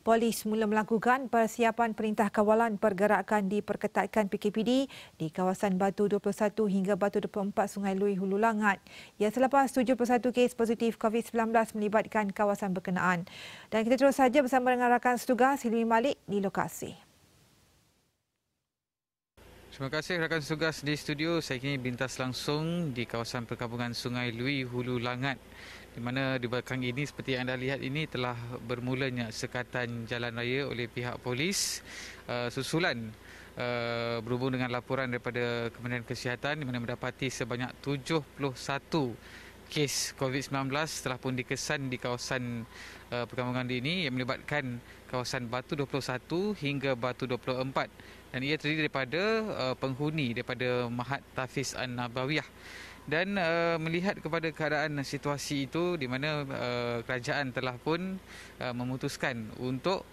Polis mula melakukan persiapan perintah kawalan pergerakan diperketatkan PKPD di kawasan Batu 21 hingga Batu 24 Sungai Lui Hulu Langat. Ya selepas 71 kes positif COVID-19 melibatkan kawasan berkenaan. Dan kita terus saja bersama dengan rakan setugas Hilmi Malik di lokasi. Terima kasih rakan setugas di studio. Saya kini bintas langsung di kawasan perkampungan Sungai Lui Hulu Langat di mana di belakang ini seperti yang anda lihat ini telah bermulanya sekatan jalan raya oleh pihak polis uh, susulan uh, berhubung dengan laporan daripada Kementerian Kesihatan di mana mendapati sebanyak 71 kes COVID-19 telah pun dikesan di kawasan uh, perkampungan ini yang melibatkan kawasan Batu 21 hingga Batu 24 dan ia terdiri daripada uh, penghuni daripada Mahat Tafiz An-Nabawiyah. Dan uh, melihat kepada keadaan situasi itu di mana uh, kerajaan telah pun uh, memutuskan untuk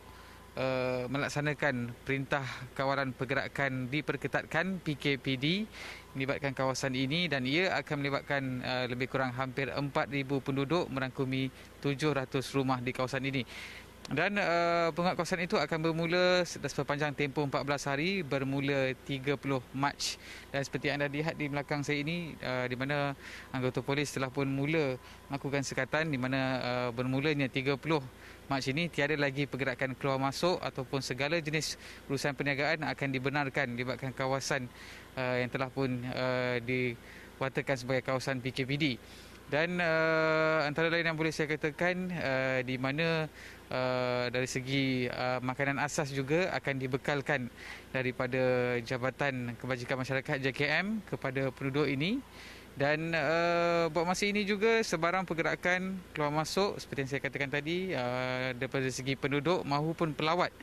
uh, melaksanakan perintah kawalan pergerakan diperketatkan PKPD melibatkan kawasan ini dan ia akan melibatkan uh, lebih kurang hampir 4000 penduduk merangkumi 700 rumah di kawasan ini dan uh, penguatkuasaan itu akan bermula sepanjang tempoh 14 hari bermula 30 Mac. Dan seperti anda lihat di belakang saya ini uh, di mana anggota polis telah pun mula melakukan sekatan di mana uh, bermulanya 30 Mac ini tiada lagi pergerakan keluar masuk ataupun segala jenis urusan perniagaan akan dibenarkan di libatkan kawasan uh, yang telah pun uh, diwatakan sebagai kawasan PKPD dan uh, antara lain yang boleh saya katakan uh, di mana uh, dari segi uh, makanan asas juga akan dibekalkan daripada Jabatan Kebajikan Masyarakat JKM kepada penduduk ini. Dan uh, buat masa ini juga sebarang pergerakan keluar masuk seperti yang saya katakan tadi uh, daripada segi penduduk maupun pelawat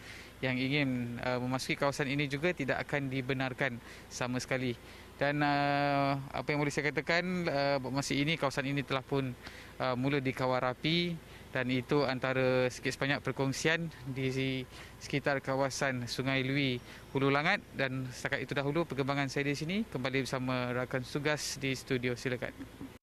yang ingin uh, memasuki kawasan ini juga tidak akan dibenarkan sama sekali. Dan uh, apa yang boleh saya katakan uh, masa ini kawasan ini telah pun uh, mula dikawal rapi dan itu antara sikit sebanyak perkongsian di sekitar kawasan Sungai Lui Hulu Langat. Dan setakat itu dahulu perkembangan saya di sini kembali bersama rakan tugas di studio. Silakan